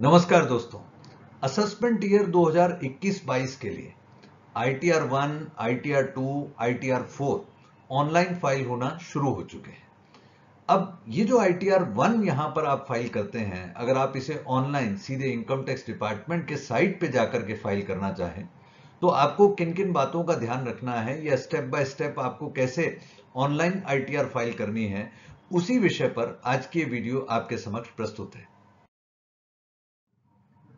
नमस्कार दोस्तों। Assessment year 2021-22 के लिए I T R one I T R two I T R four online file होना शुरू हो चुके हैं। अब ये जो आई टी आर वन यहाँ पर आप फ़ाइल करते हैं, अगर आप इसे ऑनलाइन सीधे इनकम टैक्स डिपार्टमेंट के साइट पे जाकर के फ़ाइल करना चाहें तो आपको किन किन बातों का ध्यान रखना है या स्टेप बाय स्टेप आपको कैसे ऑनलाइन आईटीआर फ़ाइल करनी है, उसी विषय पर आज की वीडियो आपके समक्ष प्रस्तुत है।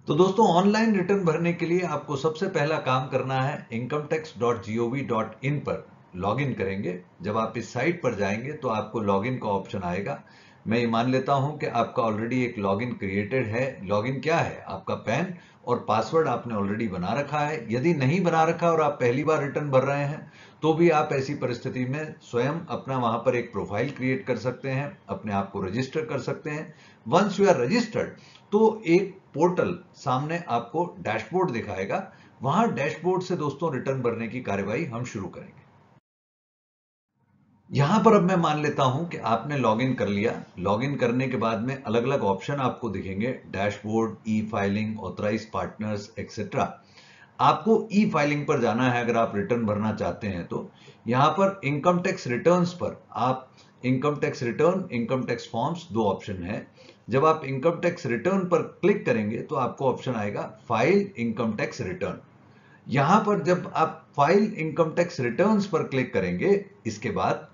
तो दोस्तों ऑनलाइन रिटर्न भरने के लिए आपको सबसे पहला काम करना है income tax dot G O V dot in पर लॉग इन करेंगे। जब आप इस साइट पर जाएँगे तो आपको लॉग इन का ऑप्शन आएगा। मैं ये मान लेता हूँ कि आपका ऑलरेडी एक लॉगिन क्रिएटेड है। लॉगिन क्या है? आपका पैन और पासवर्ड आपने ऑलरेडी बना रखा है। यदि नहीं बना रखा और आप पहली बार रिटर्न भर रहे हैं तो भी आप ऐसी परिस्थिति में स्वयं अपना वहाँ पर एक प्रोफ़ाइल क्रिएट कर सकते हैं, अपने आप को रजिस्टर कर सकते हैं। वंस यू आर रजिस्टर्ड तो एक पोर्टल सामने आपको डैशबोर्ड दिखाएगा। वहाँ डैशबोर्ड से दोस्तों रिटर्न भरने की कार्यवाही हम शुरू करेंगे। यहाँ पर अब मैं मान लेता हूँ कि आपने लॉगिन कर लिया। लॉगिन करने के बाद में अलग अलग ऑप्शन आपको दिखेंगे। Dashboard e filing authorise partners etcetera आपको ई फाइलिंग पर जाना है अगर आप रिटर्न भरना चाहते हैं तो। यहाँ पर इनकम टैक्स रिटर्न्स पर आप income tax return income tax forms दो ऑप्शन है। जब आप इनकम टैक्स रिटर्न पर क्लिक करेंगे तो आपको ऑप्शन आएगा फ़ाइल इनकम टैक्स रिटर्न यहाँ पर जब आप फ़ाइल इनकम टैक्स रिटर्न्स पर क्लिक करेंगे, इसके बाद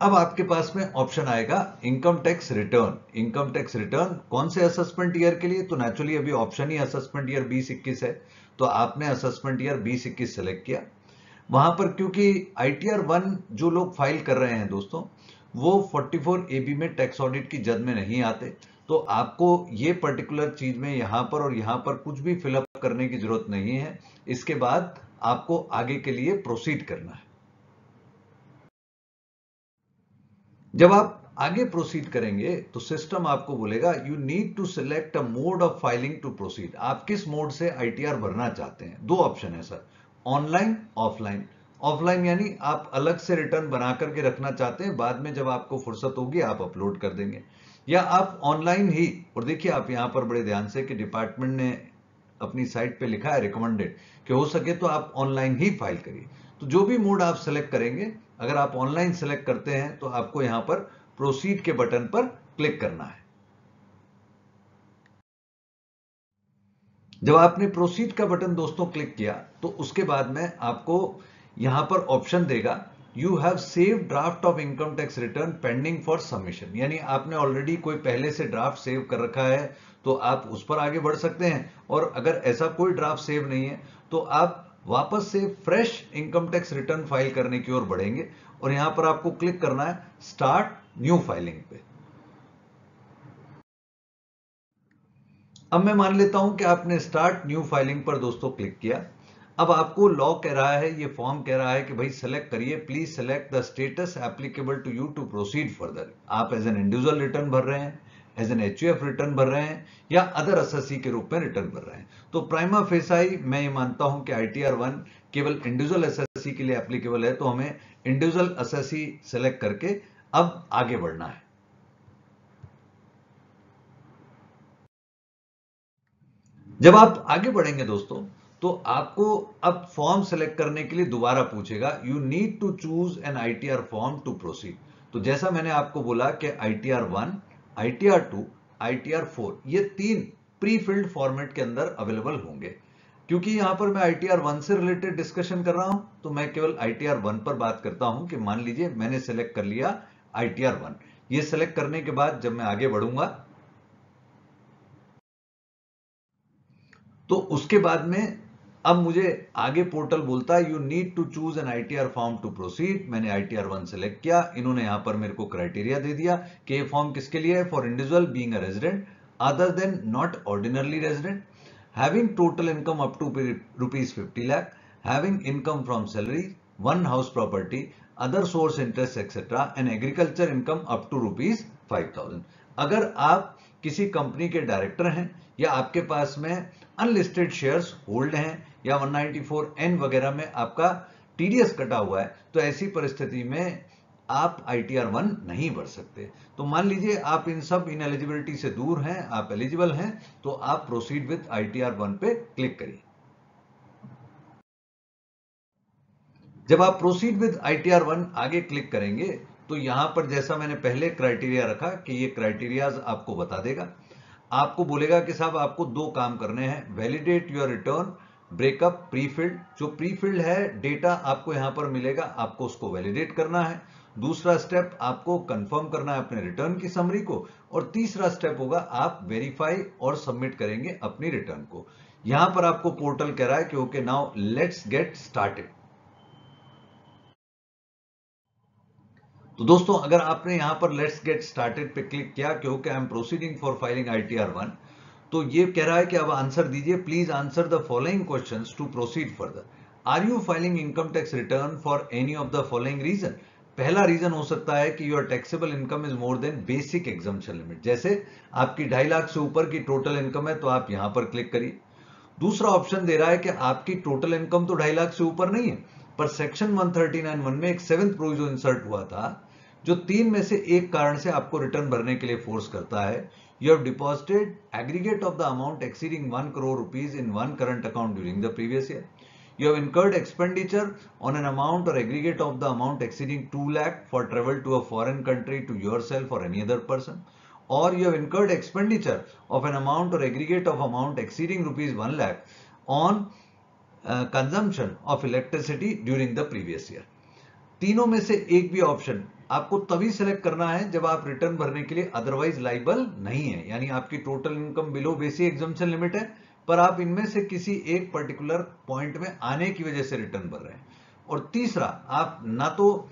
अब आपके पास में ऑप्शन आएगा income tax return income tax return कौन से असेसमेंट ईयर के लिए? तो नेचुरली अभी ऑप्शन ही असेसमेंट ईयर 2021 है। तो आपने असेसमेंट ईयर 2021 सेलेक्ट किया। वहाँ पर क्योंकि आईटीआर वन जो लोग फ़ाइल कर रहे हैं दोस्तों वो 44 एबी में टैक्स ऑडिट की जद में नहीं आते तो आपको ये पर्टिकुलर चीज़ में यहाँ पर और यहाँ पर कुछ भी फिलअप करने की ज़रूरत नहीं है। इसके बाद आपको आगे के लिए प्रोसीड करना है। जब आप आगे प्रोसीड करेंगे तो सिस्टम आपको बोलेगा you need to select a mode of filing to proceed आप किस मोड से आईटीआर भरना चाहते हैं? दो ऑप्शन है सर ऑनलाइन ऑफलाइन ऑफलाइन यानी आप अलग से रिटर्न बना करके रखना चाहते हैं, बाद में जब आपको फुर्सत होगी, आप अपलोड कर देंगे। या आप ऑनलाइन ही, और देखिए आप यहाँ पर बड़े ध्यान से कि डिपार्टमेंट ने अपनी साइट पे लिखा है रिकमेंडेड कि हो सके तो आप ऑनलाइन ही फ़ाइल करिए। तो जो भी मोड आप सेलेक्ट करेंगे, अगर आप ऑनलाइन सेलेक्ट करते हैं तो आपको यहाँ पर प्रोसीड के बटन पर क्लिक करना है। जब आपने प्रोसीड का बटन दोस्तों क्लिक किया तो उसके बाद में आपको यहाँ पर ऑप्शन देगा you have save draft of income tax return pending for submission यानी आपने ऑलरेडी कोई पहले से ड्राफ्ट सेव कर रखा है तो आप उस पर आगे बढ़ सकते हैं। और अगर ऐसा कोई ड्राफ्ट सेव नहीं है तो आप वापस से fresh income tax return file करने की ओर बढ़ेंगे। और यहाँ पर आपको क्लिक करना है स्टार्ट न्यू फाइलिंग पे। अब मैं मान लेता हूँ कि आपने स्टार्ट न्यू फाइलिंग पर दोस्तों क्लिक किया। अब आपको लॉ कह रहा है, ये फॉर्म कह रहा है कि भाई सेलेक्ट करिए please select the status applicable to you to proceed further आप एज एन इंडिविजुअल रिटर्न भर रहे हैं एज एन एच रिटर्न भर रहे हैं, या अदर असेसी के रूप में रिटर्न भर रहे हैं। तो प्राइमा फेसाई मैं ये मानता हूँ कि आईटीआर वन केवल इंडिविजुअल एसएससी के लिए एप्लीकेबल है तो हमें इंडिविजुअल एसएससी सेलेक्ट करके अब आगे बढ़ना है। जब आप आगे बढ़ेंगे दोस्तों तो आपको अब फॉर्म सेलेक्ट करने के लिए दोबारा पूछेगा you need to choose an ITR form to proceed तो जैसा मैंने आपको बोला कि ITR one ITR two ITR four ये तीन प्री फिल्ड फॉर्मेट के अंदर अवेलेबल होंगे। क्योंकि यहाँ पर मैं आईटीआर वन से रिलेटेड डिस्कशन कर रहा हूँ तो मैं केवल आईटीआर वन पर बात करता हूँ कि मान लीजिए मैंने सेलेक्ट कर लिया आईटीआर वन ये सेलेक्ट करने के बाद जब मैं आगे बढ़ूँगा तो उसके बाद में अब मुझे आगे पोर्टल बोलता है you need to choose an ITR form to proceed मैंने आईटीआर वन सेलेक्ट किया। इन्होंने यहाँ पर मेरे को क्राइटेरिया दे दिया कि फॉर्म किसके लिए है? For individual being a resident other than not ordinarily resident having total income up to rupees fifty lakh having income from salary one house property other source interest etcetera and agriculture income up to rupees five thousand अगर आप किसी company के director हैं या आपके पास में unlisted shares hold हैं या 194 एन वगैरह में आपका टीडीएस कटा हुआ है तो ऐसी परिस्थिति में आप आई टी आर वन नहीं भर सकते। तो मान लीजिए आप इन सब इन एलिजिबिलिटी से दूर हैं, आप एलिजिबल हैं तो आप प्रोसीड विद आई टी पे क्लिक करिए। जब आप proceed with I T R one आगे क्लिक करेंगे तो यहाँ पर जैसा मैंने पहले क्राइटेरिया रखा कि ये क्राइटेरियाज आपको बता देगा। आपको बोलेगा कि साहब आपको दो काम करने हैं validate your return breakup, prefilled, जो प्रीफिल्ड है, डेटा आपको यहाँ पर मिलेगा, आपको उसको वैलिडेट करना है। दूसरा स्टेप आपको कंफर्म करना है अपने रिटर्न की समरी को, और तीसरा स्टेप होगा, आप वेरीफाई और सबमिट करेंगे अपनी रिटर्न को। यहाँ पर आपको पोर्टल कह रहा है कि, okay, now let's get started. तो दोस्तों, अगर आपने यहाँ पर लेट्स गेट स्टार्टेड पे क्लिक किया क्योंकि I am proceeding for filing ITR one तो ये कह रहा है कि अब आंसर दीजिए please answer the following question to proceed further are you filing income tax return for any of the following reason पहला रीजन हो सकता है कि your taxable income is more than basic exemption limit जैसे आपकी ढाई लाख से ऊपर की टोटल इनकम है तो आप यहाँ पर क्लिक करिए। दूसरा ऑप्शन दे रहा है कि आपकी टोटल इनकम तो ढाई लाख से ऊपर नहीं है, पर सेक्शन 139 वन में एक सेवेंथ प्रोविज़न इंसर्ट हुआ था, जो तीन में से एक कारण से आपको रिटर्न भरने के लिए फोर्स करता है। You have deposited aggregate of the amount exceeding one crore rupees in one current account during the previous year you have incurred expenditure on an amount or aggregate of the amount exceeding 2 lakh for travel to a foreign country to yourself or any other person or you have incurred expenditure of an amount or aggregate of amount exceeding rupees 1 lakh on uh, consumption of electricity during the previous year तीनों में से एक भी option आपको तभी select करना है जब आप रिटर्न भरने के लिए अदरवाइज़ लाइबल नहीं है। यानी आपकी total income below basic exemption limit है पर आप इनमें से किसी एक पर्टिकुलर पॉइंट में आने की वजह से रिटर्न भर रहे हैं। और तीसरा आप ना तो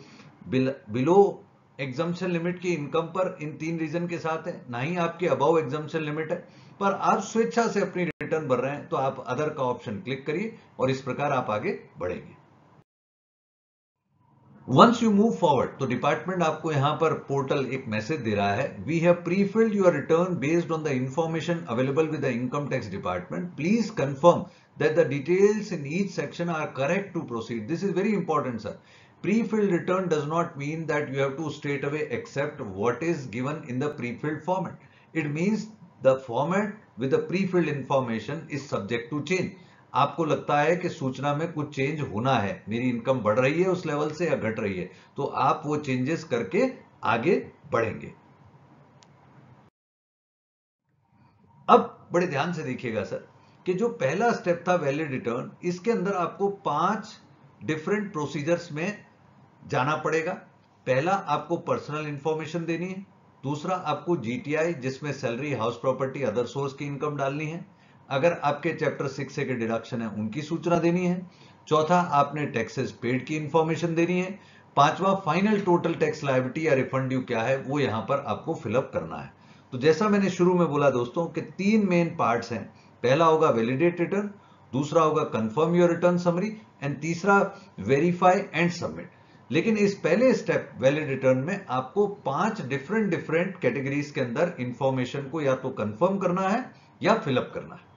बिल, बिलो एग्जामेशन लिमिट की इनकम पर इन तीन रीजन के साथ है ना ही आपके अबाउ एग्जामेशन लिमिट है पर आप स्वेच्छा से अपनी रिटर्न भर रहे हैं तो आप अदर का ऑप्शन क्लिक करिए और इस प्रकार आप आगे बढ़ेंगे। वंस यू मूव फॉरवर्ड तो डिपार्टमेंट आपको यहां पर पोर्टल एक मैसेज दे रहा है we have prefilled your return based on the information available with the income tax department please confirm that the details in each section are correct to proceed this is very important sir pre-filled return does not mean that you have to straight away accept what is given in the pre-filled format. It means the format with the pre-filled information is subject to change. आपको लगता है कि सूचना में कुछ change होना है, मेरी इनकम बढ़ रही है उस लेवल से या घट रही है तो आप वो चेंजेस करके आगे बढ़ेंगे। अब बड़े ध्यान से देखिएगा सर, कि जो पहला स्टेप था वैलिड रिटर्न इसके अंदर आपको पाँच डिफरेंट प्रोसीजर्स में जाना पड़ेगा। पहला, आपको पर्सनल इंफॉर्मेशन देनी है। दूसरा, आपको जीटीआई जिसमें salary house property other source की इनकम डालनी है। अगर आपके चैप्टर सिक्स के डिडक्शन है, उनकी सूचना देनी है। चौथा, आपने टैक्सेस पेड की इंफॉर्मेशन देनी है। पांचवा फाइनल टोटल टैक्स लाइबिलिटी या रिफंड ड्यू क्या है, वो यहाँ पर आपको फिलअप करना है। तो जैसा मैंने शुरू में बोला दोस्तों कि तीन मेन पार्ट्स हैं। पहला होगा वैलिडेट रिटर्न दूसरा होगा confirm your return summary and तीसरा वेरीफाई एंड सबमिट लेकिन इस पहले स्टेप वैलिड रिटर्न में आपको पाँच डिफरेंट डिफरेंट कैटेगरीज के अंदर इंफॉर्मेशन को या तो कंफर्म करना है या फिलअप करना है।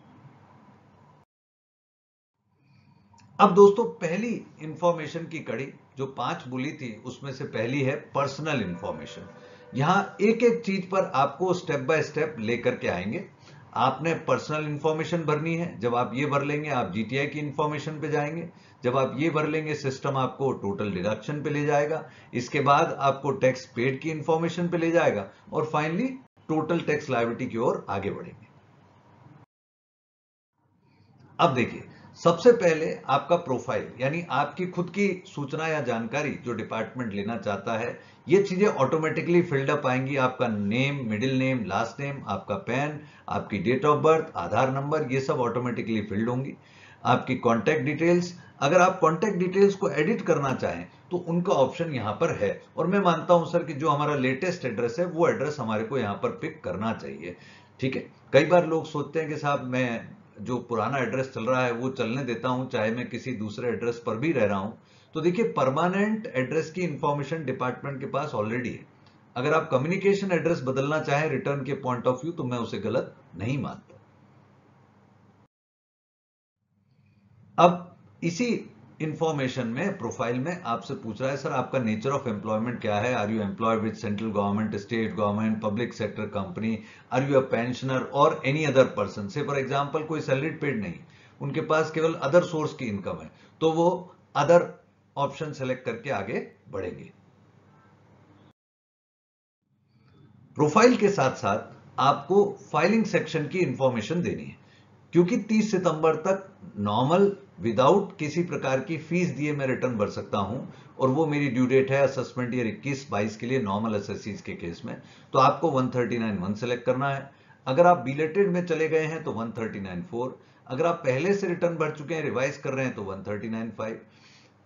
अब दोस्तों, पहली इंफॉर्मेशन की कड़ी, जो पाँच बोली थी, उसमें से पहली है पर्सनल इंफॉर्मेशन यहाँ एक एक चीज़ पर आपको स्टेप बाय स्टेप लेकर के आएँगे। आपने पर्सनल इंफॉर्मेशन भरनी है, जब आप ये भर लेंगे, आप जीटीआई की इंफॉर्मेशन पे जाएँगे। जब आप ये भर लेंगे सिस्टम आपको टोटल डिडक्शन पे ले जाएगा। इसके बाद आपको टैक्स पेड की इंफॉर्मेशन पे ले जाएगा। और फाइनली टोटल टैक्स लाइबिलिटी की ओर आगे बढ़ेंगे। अब देखिए सबसे पहले आपका प्रोफ़ाइल, यानी आपकी खुद की सूचना या जानकारी जो डिपार्टमेंट लेना चाहता है, ये चीज़ें ऑटोमेटिकली फिल्ड अप आएँगी। आपका name middle name last name आपका पैन आपकी date of birth Aadhaar number ये सब ऑटोमेटिकली फिल्ड होंगी। आपकी कॉन्टैक्ट डिटेल्स अगर आप कॉन्टैक्ट डिटेल्स को एडिट करना चाहें तो उनका ऑप्शन यहाँ पर है। और मैं मानता हूँ सर कि जो हमारा लेटेस्ट एड्रेस है, वो एड्रेस हमारे को यहाँ पर पिक करना चाहिए। ठीक है? कई बार लोग सोचते हैं कि साहब, मैं जो पुराना एड्रेस चल रहा है, वो चलने देता हूँ, चाहे मैं किसी दूसरे एड्रेस पर भी रह रहा हूँ। तो देखिए परमानेंट एड्रेस की इंफॉर्मेशन डिपार्टमेंट के पास ऑलरेडी है। अगर आप कम्युनिकेशन एड्रेस बदलना चाहें रिटर्न के पॉइंट ऑफ़ व्यू तो मैं उसे गलत नहीं मानता। अब इसी इंफॉर्मेशन में प्रोफ़ाइल में आपसे पूछ रहा है, सर, आपका नेचर ऑफ़ एम्प्लॉयमेंट क्या है? Are you employed with central government state government public sector company are you a pensioner और एनी अदर पर्सन से फॉर एग्जांपल कोई सैलरीड पेड नहीं। उनके पास केवल अदर सोर्स की इनकम है। तो वो अदर ऑप्शन सेलेक्ट करके आगे बढ़ेंगे। प्रोफ़ाइल के साथ साथ आपको फाइलिंग सेक्शन की इंफॉर्मेशन देनी है। क्योंकि 30 सितंबर तक नॉर्मल विदाउट किसी प्रकार की फ़ीस दिए मैं रिटर्न भर सकता हूँ, और वो मेरी ड्यू डेट है असेसमेंट ईयर 21 22 के लिए नॉर्मल एस के केस में तो आपको 139 वन सेलेक्ट करना है। अगर आप बिलेटेड में चले गए हैं तो 139 फोर, अगर आप पहले से रिटर्न भर चुके हैं रिवाइज कर रहे हैं तो 139 फाइव।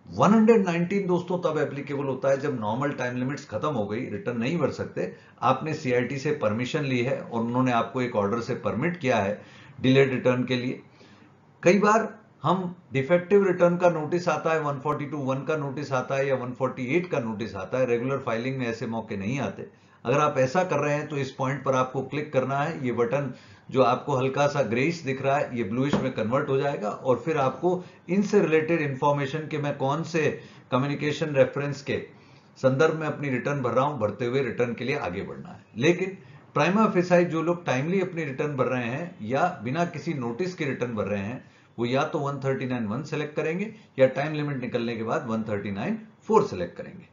119 दोस्तों, तब एप्लीकेबल होता है जब नॉर्मल टाइम लिमिट्स खत्म हो गई रिटर्न नहीं भर सकते। आपने सीआईटी से परमिशन ली है और उन्होंने आपको एक ऑर्डर से परमिट किया है डिलेड रिटर्न के लिए। कई बार हम डिफेक्टिव रिटर्न का नोटिस आता है 142 वन का नोटिस आता है या 148 का नोटिस आता है रेगुलर फाइलिंग में ऐसे मौके नहीं आते। अगर आप ऐसा कर रहे हैं तो इस पॉइंट पर आपको क्लिक करना है, ये बटन जो आपको हल्का सा ग्रेस दिख रहा है, ये ब्लूइश में कन्वर्ट हो जाएगा और फिर आपको इनसे रिलेटेड इंफॉर्मेशन के मैं कौन से कम्युनिकेशन रेफरेंस के संदर्भ में अपनी रिटर्न भर रहा हूँ भरते हुए रिटर्न के लिए आगे बढ़ना है। लेकिन प्राइमा फिसाई जो लोग टाइमली अपनी रिटर्न भर रहे हैं या बिना किसी नोटिस के रिटर्न भर रहे हैं, वो या तो 139 वन सेलेक्ट करेंगे या टाइम लिमिट निकलने के बाद 139 फोर सेलेक्ट करेंगे।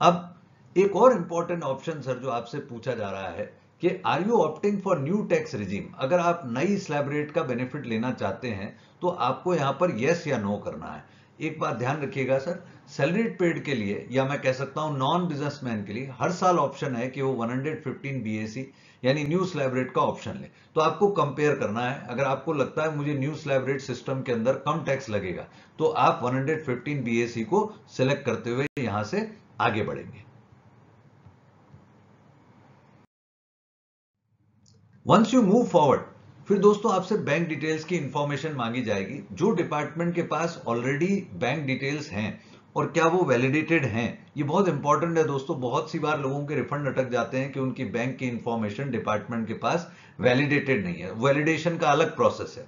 अब एक और इंपॉर्टेंट ऑप्शन सर जो आपसे पूछा जा रहा है कि are you opting for new tax regime अगर आप नई स्लैब रेट का बेनिफिट लेना चाहते हैं तो आपको यहाँ पर यस या नो करना है। एक बात ध्यान रखिएगा, सर सैलरी पेड के लिए, या मैं कह सकता हूँ नॉन बिजनेसमैन के लिए, हर साल ऑप्शन है कि वो 115 बीएसी यानी न्यू स्लैब रेट का ऑप्शन ले। तो आपको कंपेयर करना है। अगर आपको लगता है मुझे न्यू स्लैब रेट सिस्टम के अंदर कम टैक्स लगेगा तो आप 115 बीएसी को सिलेक्ट करते हुए यहाँ से आगे बढ़ेंगे। वंस यू मूव फॉरवर्ड फिर दोस्तों आपसे बैंक डिटेल्स की इंफॉर्मेशन मांगी जाएगी, जो डिपार्टमेंट के पास ऑलरेडी बैंक डिटेल्स हैं और क्या वो वैलिडेटेड हैं, ये बहुत इंपॉर्टेंट है दोस्तों। बहुत सी बार लोगों के रिफंड अटक जाते हैं कि उनकी बैंक की इंफॉर्मेशन डिपार्टमेंट के पास वैलिडेटेड नहीं है। वैलिडेशन का अलग प्रोसेस है।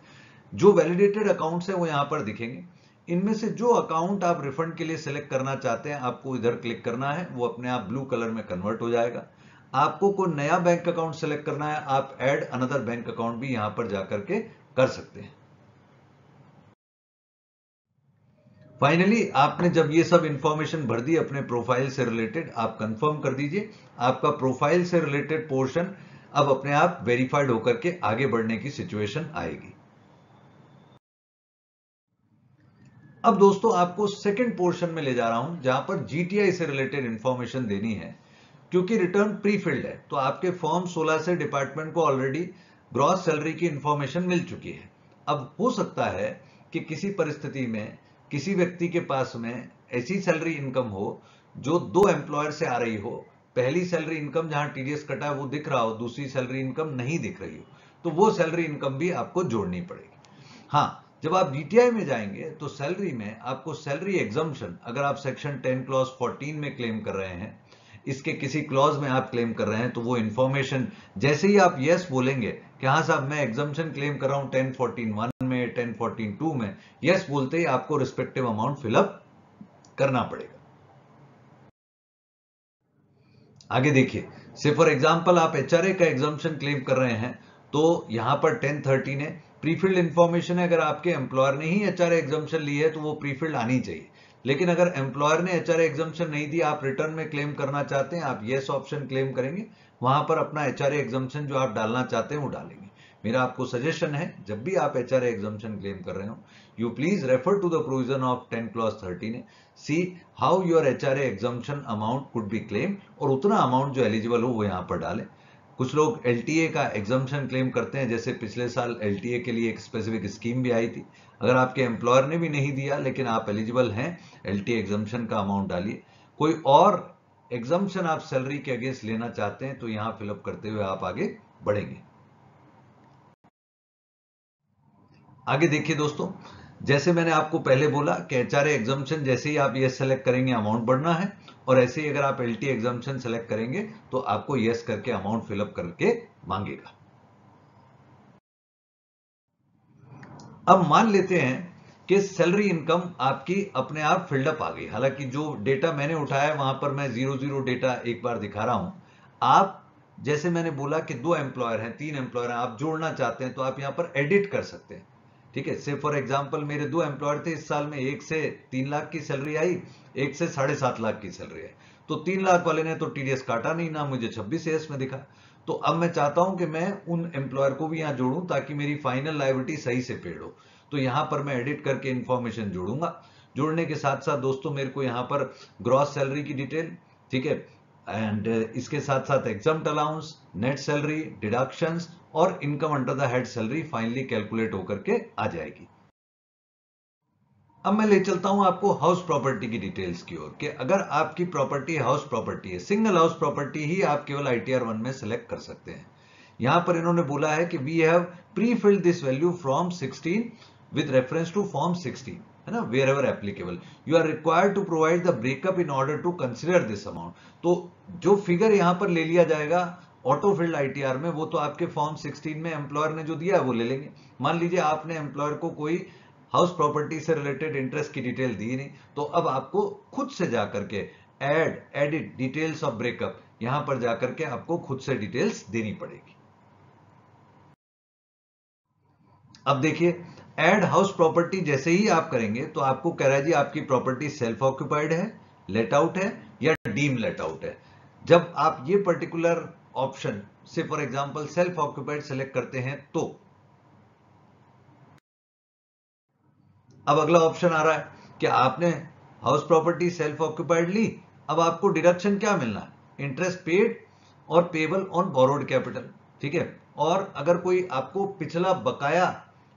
जो वैलिडेटेड अकाउंट्स है वो यहाँ पर दिखेंगे। इनमें से जो अकाउंट आप रिफंड के लिए सिलेक्ट करना चाहते हैं, आपको इधर क्लिक करना है, वो अपने आप ब्लू कलर में कन्वर्ट हो जाएगा। आपको कोई नया बैंक अकाउंट सेलेक्ट करना है, आप ऐड अनदर बैंक अकाउंट भी यहाँ पर जाकर के कर सकते हैं। फाइनली आपने जब ये सब इंफॉर्मेशन भर दी अपने प्रोफ़ाइल से रिलेटेड आप कंफर्म कर दीजिए, आपका प्रोफ़ाइल से रिलेटेड पोर्शन अब अपने आप वेरीफाइड होकर के आगे बढ़ने की सिचुएशन आएगी। अब दोस्तों, आपको सेकंड पोर्शन में ले जा रहा हूँ, जहाँ पर जीटीआई से रिलेटेड इंफॉर्मेशन देनी है। क्योंकि रिटर्न प्री फिल्ड है तो आपके फॉर्म 16 से डिपार्टमेंट को ऑलरेडी ग्रॉस सैलरी की इंफॉर्मेशन मिल चुकी है। अब हो सकता है कि किसी परिस्थिति में, किसी व्यक्ति के पास में ऐसी सैलरी इनकम हो, जो दो एम्प्लॉयर से आ रही हो। पहली सैलरी इनकम जहाँ टीडीएस कटा है, वो दिख रहा हो, दूसरी सैलरी इनकम नहीं दिख रही हो तो वो सैलरी इनकम भी आपको जोड़नी पड़ेगी। हाँ जब आप डीटीआई में जाएँगे तो सैलरी में आपको सैलरी एग्जामेशन अगर आप सेक्शन 10 क्लॉज 14 में क्लेम कर रहे हैं इसके किसी क्लॉज में आप क्लेम कर रहे हैं तो वो इंफॉर्मेशन जैसे ही आप यस बोलेंगे कि हाँ साहब, मैं एग्जामेशन क्लेम कर रहा हूँ टेन फोर्टीन वन में टेन फोर्टीन टू में यस बोलते ही आपको रिस्पेक्टिव अमाउंट फिलअप करना पड़ेगा। आगे देखिए से फॉर एग्ज़ाम्पल आप एचआरए का एग्जामेशन क्लेम कर रहे हैं तो यहाँ पर टेन थर्टीन है। प्रीफिल्ड इंफॉर्मेशन है, अगर आपके एम्प्लॉयर ने ही एचआरए एग्जामेशन ली है तो वो प्रीफिल्ड आनी चाहिए। लेकिन अगर एम्प्लॉयर ने एच एग्जामेशन नहीं दी, आप रिटर्न में क्लेम करना चाहते हैं, आप येस ऑप्शन क्लेम करेंगे, वहाँ पर अपना एच एग्जामेशन जो आप डालना चाहते हैं, वो डालेंगे। मेरा आपको सजेशन है, जब भी आप एच एग्जामेशन क्लेम कर रहे हो you please refer to the provision of ten clause thirteen C how your H exemption amount could be claim और उतना अमाउंट जो एलिजिबल हो, वो यहाँ पर डालें। कुछ लोग एलटीए का एग्जामेशन क्लेम करते हैं, जैसे पिछले साल एलटीए के लिए एक स्पेसिफिक स्कीम भी आई थी। अगर आपके एम्प्लॉयर ने भी नहीं दिया, लेकिन आप एलिजिबल हैं एल टी का अमाउंट डालिए। कोई और एग्जामेशन आप सैलरी के अगेंस्ट लेना चाहते हैं तो यहाँ फिलअप करते हुए आप आगे बढ़ेंगे। आगे देखिए दोस्तों, जैसे मैंने आपको पहले बोला कि एचआरए एग्जामेशन जैसे ही आप ये सेलेक्ट करेंगे अमाउंट बढ़ना है। और ऐसे ही अगर आप एल टी एग्जामेशन सेलेक्ट करेंगे तो आपको यस करके अमाउंट फिलअप करके मांगेगा। अब मान लेते हैं कि सैलरी इनकम आपकी अपने आप फिल्डअप आ गई। हालाँकि जो डेटा मैंने उठाया है वहाँ पर मैं ज़ीरो ज़ीरो डेटा एक बार दिखा रहा हूँ। आप, जैसे मैंने बोला कि दो एम्प्लॉयर हैं, तीन एम्प्लॉयर हैं, आप जोड़ना चाहते हैं तो आप यहाँ पर एडिट कर सकते हैं। ठीक है? से फॉर एग्ज़ाम्पल मेरे दो एम्प्लॉयर थे, इस साल में एक से तीन लाख की सैलरी आई, एक से साढ़े सात लाख की सैलरी आई। तो तीन लाख वाले ने तो टीडीएस काटा नहीं, ना मुझे छब्बीस एस में दिखा। तो अब मैं चाहता हूँ कि मैं उन एम्प्लॉयर को भी यहाँ जोड़ूं, ताकि मेरी फाइनल लाइबिलिटी सही से पेड हो। तो यहाँ पर मैं एडिट करके इंफॉर्मेशन जोड़ूँगा। जोड़ने के साथ साथ दोस्तों, मेरे को यहाँ पर ग्रॉस सैलरी की डिटेल ठीक है? एंड इसके साथ साथ exam allowance net salary deduction और income under the head salary finally calculate होकर के आ जाएगी। अब मैं ले चलता हूँ आपको हाउस प्रॉपर्टी की डिटेल्स की ओर कि अगर आपकी प्रॉपर्टी हाउस प्रॉपर्टी है सिंगल हाउस प्रॉपर्टी ही आप केवल आईटीआर वन में सिलेक्ट कर सकते हैं। यहाँ पर इन्होंने बोला है कि we have prefilled this value from 16 with reference to form 16 है ना? Wherever applicable you are required to provide the breakup in order to consider this amount तो जो फिगर यहाँ पर ले लिया जाएगा ऑटो फिल्ड आईटीआर में, वो तो आपके फॉर्म 16 में एम्प्लॉयर ने जो दिया है, वो ले लेंगे। मान लीजिए आपने एम्प्लॉयर को कोई हाउस प्रॉपर्टी से रिलेटेड इंटरेस्ट की डिटेल दी नहीं तो अब आपको खुद से जाकर के add edit, details of breakup, यहाँ पर जाकर के आपको खुद से डिटेल्स देनी पड़ेगी। अब देखिए एड हाउस प्रॉपर्टी जैसे ही आप करेंगे तो आपको कह रहा है जी, आपकी प्रॉपर्टी सेल्फ ऑक्यूपाइड है, लेट आउट है, या डीम लेट आउट है। जब आप ये पर्टिकुलर ऑप्शन से for example self occupied select करते हैं तो। अब अगला ऑप्शन आ रहा है कि आपने हाउस प्रॉपर्टी सेल्फ ऑक्यूपाइड ली, अब आपको डिडक्शन क्या मिलना? है इंटरेस्ट पेड और पेबल ऑन बोरोड कैपिटल ठीक है? और अगर कोई आपको पिछला बकाया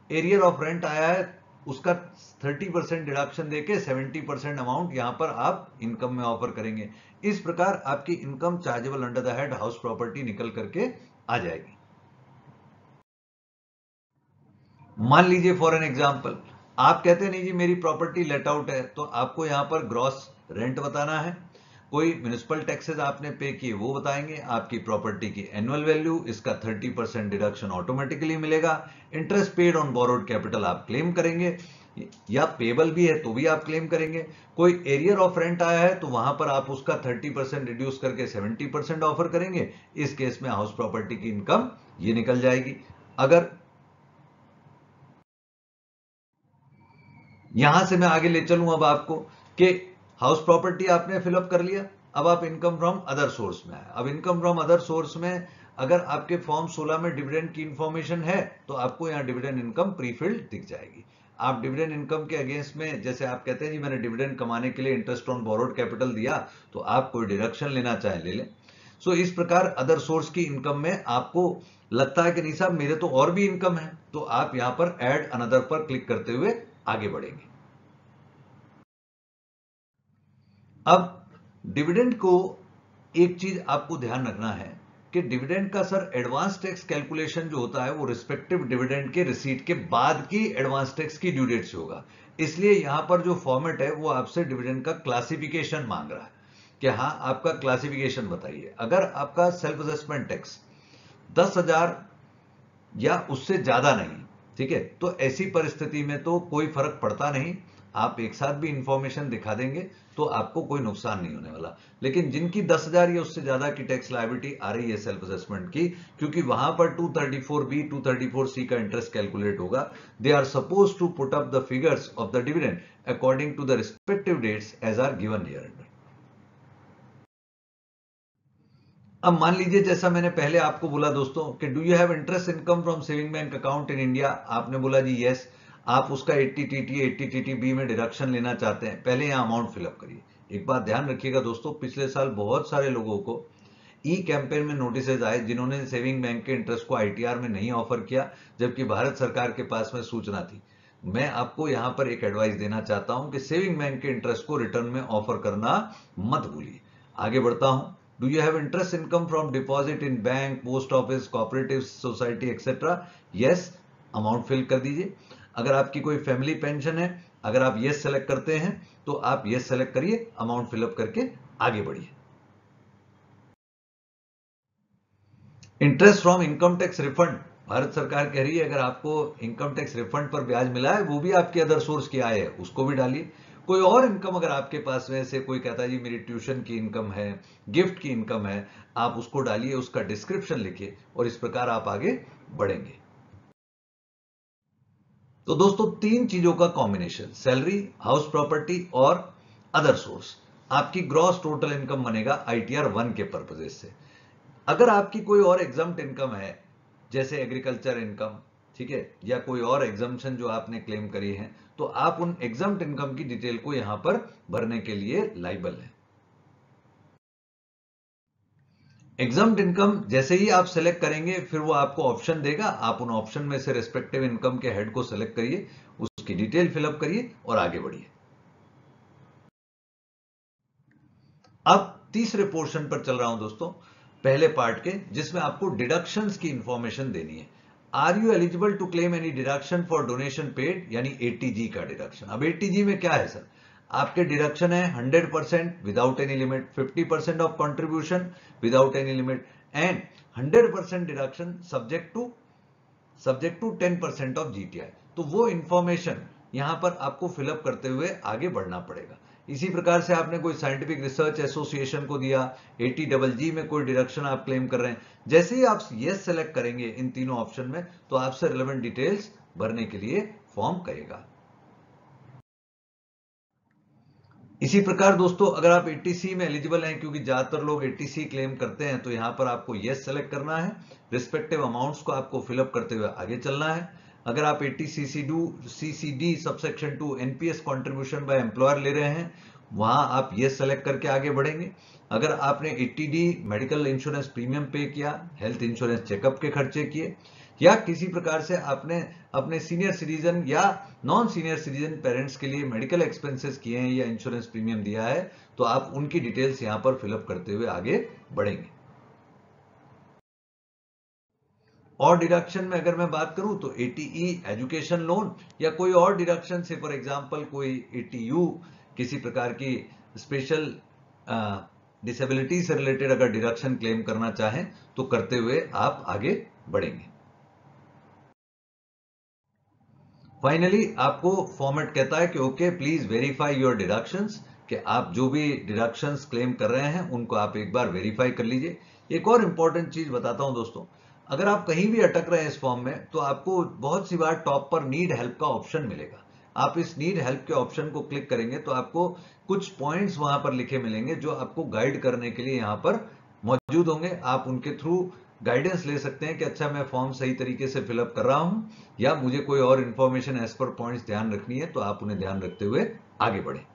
एरियर ऑफ़ रेंट आया है उसका 30 परसेंट डिडक्शन देके 70 परसेंट अमाउंट यहाँ पर आप इनकम में ऑफ़र करेंगे। इस प्रकार आपकी income chargeable under the head house property निकल करके आ जाएगी। मान लीजिए फॉर एन एग्ज़ाम्पल आप कहते नहीं जी, मेरी प्रॉपर्टी लेट आउट है। तो आपको यहाँ पर ग्रॉस रेंट बताना है। कोई म्यूनिसिपल टैक्सेस आपने पे किए, वो बताएँगे, आपकी प्रॉपर्टी की एनुअल वैल्यू इसका 30 परसेंट डिडक्शन ऑटोमेटिकली मिलेगा। Interest paid on borrowed capital आप क्लेम करेंगे, या पेबल भी है तो भी आप क्लेम करेंगे। कोई एरियर ऑफ़ रेंट आया है तो वहाँ पर आप उसका 30 परसेंट रिड्यूस करके 70 परसेंट ऑफ़र करेंगे। इस केस में हाउस प्रॉपर्टी की इनकम ये निकल जाएगी। अगर यहाँ से मैं आगे ले चलूँ अब आपको कि हाउस प्रॉपर्टी आपने फिलअप कर लिया, अब आप इनकम फ्रॉम अदर सोर्स में आए। अब इनकम फ्रॉम अदर सोर्स में अगर आपके फॉर्म 16 में डिविडेंड की इंफॉर्मेशन है तो आपको यहाँ डिविडेंड इनकम प्रीफिल्ड दिख जाएगी। आप डिविडेंड इनकम के अगेंस्ट में, जैसे आप कहते हैं, जी, मैंने डिविडेंड कमाने के लिए इंटरेस्ट ऑन बोरोड कैपिटल दिया तो आप कोई डिडक्शन लेना चाहे, ले लें। सो इस प्रकार अदर सोर्स की इनकम में आपको लगता है कि, नहीं साहब, मेरे तो और भी इनकम है तो आप यहाँ पर एड अनदर पर क्लिक करते हुए आगे बढ़ेंगे। अब डिविडेंड को एक चीज़ आपको ध्यान रखना है कि डिविडेंड का सर एडवांस टैक्स कैलकुलेशन जो होता है वो रिस्पेक्टिव डिविडेंड के रिसीट के बाद की एडवांस टैक्स की ड्यू डेट से होगा। इसलिए यहाँ पर जो फॉर्मेट है वो आपसे डिविडेंड का क्लासिफिकेशन मांग रहा है कि हाँ आपका क्लासिफिकेशन बताइए। अगर आपका सेल्फ असेसमेंट टैक्स दस हज़ार या उससे ज़्यादा नहीं, ठीक है तो ऐसी परिस्थिति में तो कोई फ़र्क पड़ता नहीं। आप एक साथ भी इंफॉर्मेशन दिखा देंगे तो आपको कोई नुकसान नहीं होने वाला। लेकिन जिनकी दस हज़ार या उससे ज़्यादा की टैक्स लाइबिलिटी आ रही है सेल्फ असेसमेंट की, क्योंकि वहाँ पर 234 बी 234 सी का इंटरेस्ट कैलकुलेट होगा they are supposed to put up the figures of the dividend according to the respective dates as are given here अब मान लीजिए, जैसा मैंने पहले आपको बोला दोस्तों, कि do you have interest income from saving bank account in India आपने बोला जी यस आप उसका 80 टीटी 80 टीटी बी में डिडक्शन लेना चाहते हैं, पहले यहाँ अमाउंट फिलअप करिए। एक बात ध्यान रखिएगा दोस्तों, पिछले साल बहुत सारे लोगों को ई कैंपेन में नोटिस आए जिन्होंने सेविंग बैंक के इंटरेस्ट को आईटीआर में नहीं ऑफ़र किया, जबकि भारत सरकार के पास में सूचना थी। मैं आपको यहाँ पर एक एडवाइस देना चाहता हूँ कि सेविंग बैंक के इंटरेस्ट को रिटर्न में ऑफ़र करना मत भूलिए। आगे बढ़ता हूँ। Do you have interest income from deposit in bank post office cooperative society etcetera yes amount fill कर दीजिए। अगर आपकी कोई फैमिली पेंशन है, अगर आप ये सेलेक्ट करते हैं तो आप ये सेलेक्ट करिए अमाउंट फिलअप करके आगे बढ़िए। Interest from income tax refund Bharat सरकार कह रही है, अगर आपको इनकम टैक्स रिफंड पर ब्याज मिला है, वो भी आपके अदर सोर्स की आय है, उसको भी डालिए। कोई और इनकम अगर आपके पास में से कोई कहता है, जी, मेरी ट्यूशन की इनकम है गिफ्ट की इनकम है, आप उसको डालिए, उसका डिस्क्रिप्शन लिखिए और इस प्रकार आप आगे बढ़ेंगे। तो दोस्तों, तीन चीज़ों का कॉम्बिनेशन सैलरी हाउस प्रॉपर्टी और अदर सोर्स आपकी ग्रॉस टोटल इनकम बनेगा आईटीआर वन के पर्पजेज से। अगर आपकी कोई और एग्ज़ाम इनकम है, जैसे एग्रीकल्चर इनकम ठीक है, या कोई और एग्जामेशन जो आपने क्लेम करी है तो आप उन एग्ज़ाम इनकम की डिटेल को यहाँ पर भरने के लिए लाइबल है। एग्ज़ाम इनकम जैसे ही आप सेलेक्ट करेंगे, फिर वो आपको ऑप्शन देगा। आप उन ऑप्शन में से रेस्पेक्टिव इनकम के हेड को सेलेक्ट करिए, उसकी डिटेल फिलअप करिए और आगे बढ़िए। अब तीसरे पोर्शन पर चल रहा हूँ दोस्तों, पहले पार्ट के, जिसमें आपको डिडक्शंस की इंफॉर्मेशन देनी है। Are you eligible to claim any deduction for donation paid यानी एटीजी का डिडक्शन अब एटीजी में क्या है सर आपके डिडक्शन है 100 percent without any limit 50 percent of contribution without any limit and 100 percent deduction subject to subject to 10 percent of GTI तो वो इंफॉर्मेशन यहाँ पर आपको फिलअप करते हुए आगे बढ़ना पड़ेगा। इसी प्रकार से आपने कोई साइंटिफिक रिसर्च एसोसिएशन को दिया एटी डबल जी में कोई डिडक्शन आप क्लेम कर रहे हैं, जैसे ही आप यस सेलेक्ट करेंगे इन तीनों ऑप्शन में तो आपसे रिलेवेंट डिटेल्स भरने के लिए फॉर्म करेगा। इसी प्रकार दोस्तों, अगर आप एटीसी में एलिजिबल हैं, क्योंकि ज़्यादातर लोग एटीसी क्लेम करते हैं तो यहाँ पर आपको यस सेलेक्ट करना है। रिस्पेक्टिव अमाउंट्स को आपको फिलअप करते हुए आगे चलना है। अगर आप eighty C D subsection two NPS contribution by employer ले रहे हैं, वहाँ आप ये सेलेक्ट करके आगे बढ़ेंगे। अगर आपने डी मेडिकल इंश्योरेंस प्रीमियम पे किया हेल्थ इंश्योरेंस चेकअप के खर्चे किए या किसी प्रकार से आपने अपने सीनियर सिटीजन या नॉन सीनियर सिटीजन पेरेंट्स के लिए मेडिकल एक्सपेंसेस किए हैं या इंश्योरेंस प्रीमियम दिया है तो आप उनकी डिटेल्स यहाँ पर फिलअप करते हुए आगे बढ़ेंगे। और डिडक्शन में अगर मैं बात करूँ तो एटीई एजुकेशन लोन या कोई और डिडक्शन से फॉर एग्जांपल कोई एटीयू किसी प्रकार की स्पेशल डिसेबिलिटी से रिलेटेड अगर डिडक्शन क्लेम करना चाहें तो करते हुए आप आगे बढ़ेंगे। फाइनली आपको फॉर्मेट कहता है कि okay please verify your deductions कि आप जो भी डिडक्शंस क्लेम कर रहे हैं, उनको आप एक बार वेरीफाई कर लीजिए। एक और इंपॉर्टेंट चीज़ बताता हूँ दोस्तों। अगर आप कहीं भी अटक रहे हैं इस फॉर्म में तो आपको बहुत सी बार टॉप पर नीड हेल्प का ऑप्शन मिलेगा। आप इस नीड हेल्प के ऑप्शन को क्लिक करेंगे तो आपको कुछ पॉइंट्स वहाँ पर लिखे मिलेंगे, जो आपको गाइड करने के लिए यहाँ पर मौजूद होंगे। आप उनके थ्रू गाइडेंस ले सकते हैं कि अच्छा मैं फॉर्म सही तरीके से फिलअप कर रहा हूँ, या मुझे कोई और इंफॉर्मेशन एज पर पॉइंट्स ध्यान रखनी है तो आप उन्हें ध्यान रखते हुए आगे बढ़े।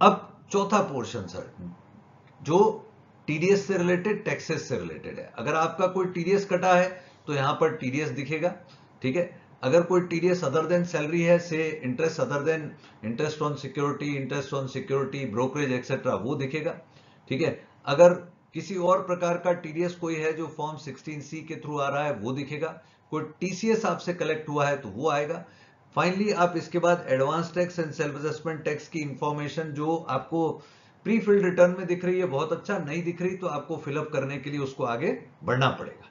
अब चौथा पोर्शन सर जो टीडीएस से रिलेटेड टैक्सेस से रिलेटेड है। अगर आपका कोई टीडीएस कटा है तो यहाँ पर टीडीएस दिखेगा, ठीक है? अगर कोई टीडीएस अदर देन सैलरी है से interest other than interest on security interest on security brokerage etcetera वो दिखेगा, ठीक है? अगर किसी और प्रकार का टीडीएस कोई है जो फॉर्म 16 सी के थ्रू आ रहा है, वो दिखेगा। कोई टीसीएस आपसे कलेक्ट हुआ है तो वो आएगा। फाइनली आप इसके बाद advance tax and self adjustment tax की इंफॉर्मेशन जो आपको प्री फिल्ड रिटर्न में दिख रही है, बहुत अच्छा नहीं दिख रही तो आपको फिलअप करने के लिए उसको आगे बढ़ना पड़ेगा।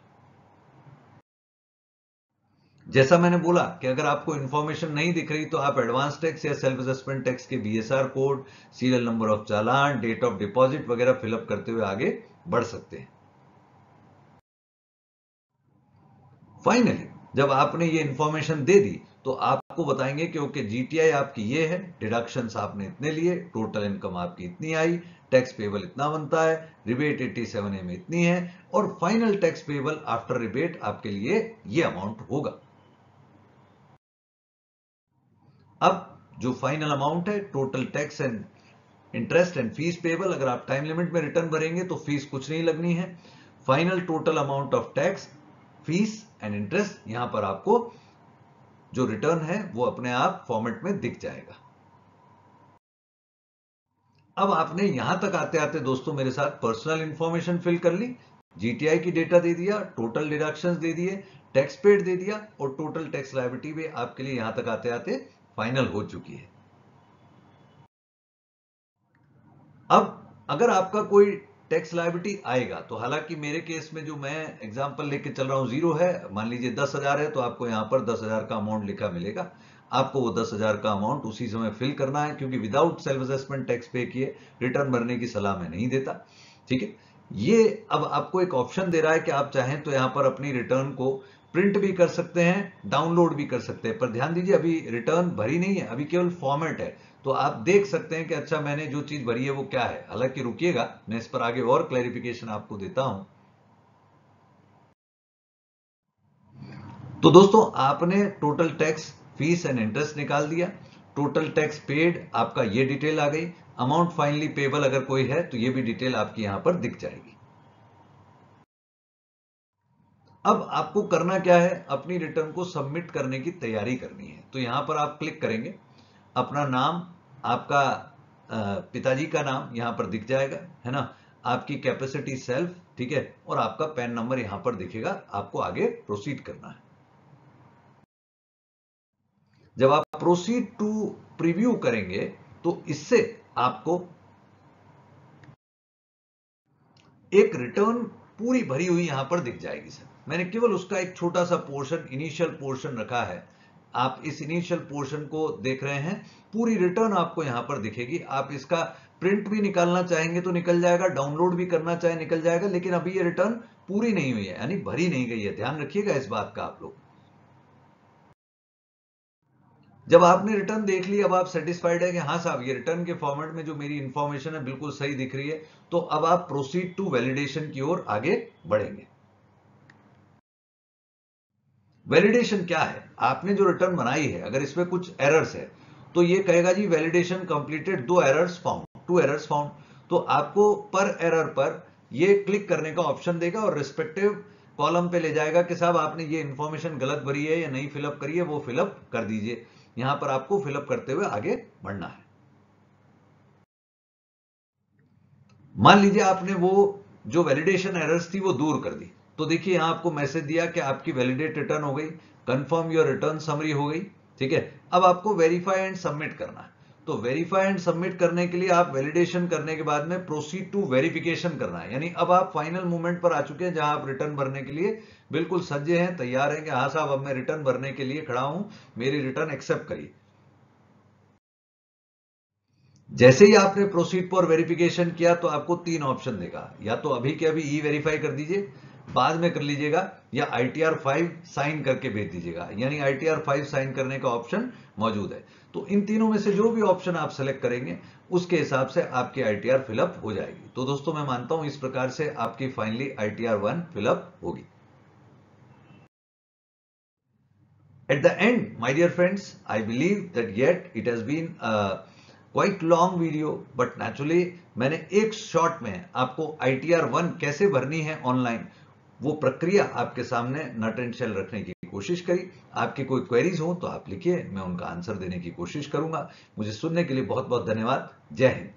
जैसा मैंने बोला कि अगर आपको इन्फॉर्मेशन नहीं दिख रही तो आप एडवांस टैक्स या सेल्फ असेसमेंट टैक्स के BSR code serial number of challan date of deposit वगैरह फिलअप करते हुए आगे बढ़ सकते हैं। फाइनली जब आपने ये इंफॉर्मेशन दे दी तो आपको बताएँगे कि ओके जीटीआई आपकी ये है डिडक्शन आपने इतने लिए टोटल इनकम आपकी इतनी आई टैक्स पेबल इतना बनता है रिबेट 87 ए में इतनी है, और final tax payable after rebate आपके लिए ये अमाउंट होगा। अब जो फाइनल अमाउंट है total tax and interest and fees payable अगर आप टाइम लिमिट में रिटर्न भरेंगे तो फ़ीस कुछ नहीं लगनी है। Final total amount of tax fees and interest यहाँ पर आपको जो रिटर्न है, वो अपने आप फॉर्मेट में दिख जाएगा। अब आपने यहाँ तक आते आते दोस्तों मेरे साथ पर्सनल इंफॉर्मेशन फिल कर ली जीटीआई की डेटा दे दिया टोटल डिडक्शंस दे दिए टैक्स पेड दे दिया और टोटल टैक्स लाइबिलिटी भी आपके लिए यहाँ तक आते आते फाइनल हो चुकी है। अब अगर आपका कोई टैक्स लाइबिलिटी आएगा तो हालाँकि मेरे केस में जो मैं एग्जांपल लेके चल रहा हूँ ज़ीरो है, मान लीजिए दस हज़ार है तो आपको यहाँ पर दस हज़ार का अमाउंट लिखा मिलेगा। आपको वो दस हज़ार का अमाउंट उसी समय फिल करना है, क्योंकि विदाउट सेल्फ असेसमेंट टैक्स पे किए रिटर्न भरने की सलाह मैं नहीं देता, ठीक है? ये अब आपको एक ऑप्शन दे रहा है कि आप चाहें तो यहाँ पर अपनी रिटर्न को प्रिंट भी कर सकते हैं, डाउनलोड भी कर सकते हैं। पर ध्यान दीजिए, अभी रिटर्न भरी नहीं है, अभी केवल फॉर्मेट है। तो आप देख सकते हैं कि अच्छा मैंने जो चीज़ भरी है वो क्या है। हालाँकि रुकिएगा, मैं इस पर आगे और क्लैरिफिकेशन आपको देता हूँ। तो दोस्तों, आपने total tax fees and interest निकाल दिया। टोटल टैक्स पेड आपका ये डिटेल आ गई। अमाउंट फाइनली पेबल अगर कोई है तो ये भी डिटेल आपकी यहाँ पर दिख जाएगी। अब आपको करना क्या है? अपनी रिटर्न को सबमिट करने की तैयारी करनी है। तो यहाँ पर आप क्लिक करेंगे। अपना नाम, आपका पिताजी का नाम यहाँ पर दिख जाएगा, है ना? आपकी कैपेसिटी सेल्फ ठीक है? और आपका पैन नंबर यहाँ पर दिखेगा। आपको आगे प्रोसीड करना है। जब आप प्रोसीड टू प्रीव्यू करेंगे तो इससे आपको एक रिटर्न पूरी भरी हुई यहाँ पर दिख जाएगी सर मैंने केवल उसका एक छोटा सा पोर्शन इनिशियल पोर्शन रखा है। आप इस इनिशियल पोर्शन को देख रहे हैं, पूरी रिटर्न आपको यहाँ पर दिखेगी। आप इसका प्रिंट भी निकालना चाहेंगे तो निकल जाएगा डाउनलोड भी करना चाहे निकल जाएगा, लेकिन अभी ये रिटर्न पूरी नहीं हुई है, यानी भरी नहीं गई है। ध्यान रखिएगा इस बात का आप लोग। जब आपने रिटर्न देख ली, अब आप सेटिस्फाइड है कि हाँ साहब, ये रिटर्न के फॉर्मेट में जो मेरी इंफॉर्मेशन है, बिल्कुल सही दिख रही है तो अब आप प्रोसीड टू वैलिडेशन की ओर आगे बढ़ेंगे। वैलिडेशन क्या है? आपने जो रिटर्न बनाई है, अगर इसमें कुछ एरर्स है तो ये कहेगा जी वैलिडेशन कंप्लीटेड दो errors found two errors found तो आपको पर एरर पर ये क्लिक करने का ऑप्शन देगा और रिस्पेक्टिव कॉलम पे ले जाएगा कि साहब, आपने ये इंफॉर्मेशन गलत भरी है या नहीं फिलअप करी है, वो फिलअप कर दीजिए। यहाँ पर आपको फिलअप करते हुए आगे बढ़ना है। मान लीजिए आपने वो जो वैलिडेशन एरर्स थी, वो दूर कर दी। तो देखिए, यहाँ आपको मैसेज दिया कि आपकी वैलिडेट रिटर्न हो गई। कंफर्म योर रिटर्न समरी हो गई, ठीक है? अब आपको वेरीफाई एंड सबमिट करना है। तो वेरीफाई एंड सबमिट करने के लिए आप वैलिडेशन करने के बाद में प्रोसीड टू वेरिफिकेशन करना है। यानी अब आप फाइनल मूवमेंट पर आ चुके हैं जहाँ आप रिटर्न भरने के लिए। बिल्कुल सज्जे हैं, तैयार हैं कि हाँ साहब, अब मैं रिटर्न भरने के लिए खड़ा हूँ। मेरी रिटर्न एक्सेप्ट करिए। जैसे ही आपने प्रोसीड फॉर वेरिफिकेशन किया तो आपको तीन ऑप्शन देगा। या तो अभी के अभी ई वेरीफाई कर दीजिए बाद में कर लीजिएगा या I T R five sign करके भेज दीजिएगा। यानी I T R five sign करने का ऑप्शन मौजूद है। तो इन तीनों में से जो भी ऑप्शन आप सेलेक्ट करेंगे उसके हिसाब से आपकी आई टी आर फिलअप हो जाएगी। तो दोस्तों मैं मानता हूँ इस प्रकार से आपकी finally I T R one fill up होगी। The end, my dear friends, I believe that yet it has been a quite long video, but naturally मैंने एक शॉर्ट में आपको आई टी आर वन कैसे भरनी है ऑनलाइन वो प्रक्रिया आपके सामने नट एंड शेल रखने की कोशिश करी। आपकी कोई क्वेरीज हो तो आप लिखिए, मैं उनका आंसर देने की कोशिश करूँगा। मुझे सुनने के लिए बहुत बहुत धन्यवाद। जय हिंद।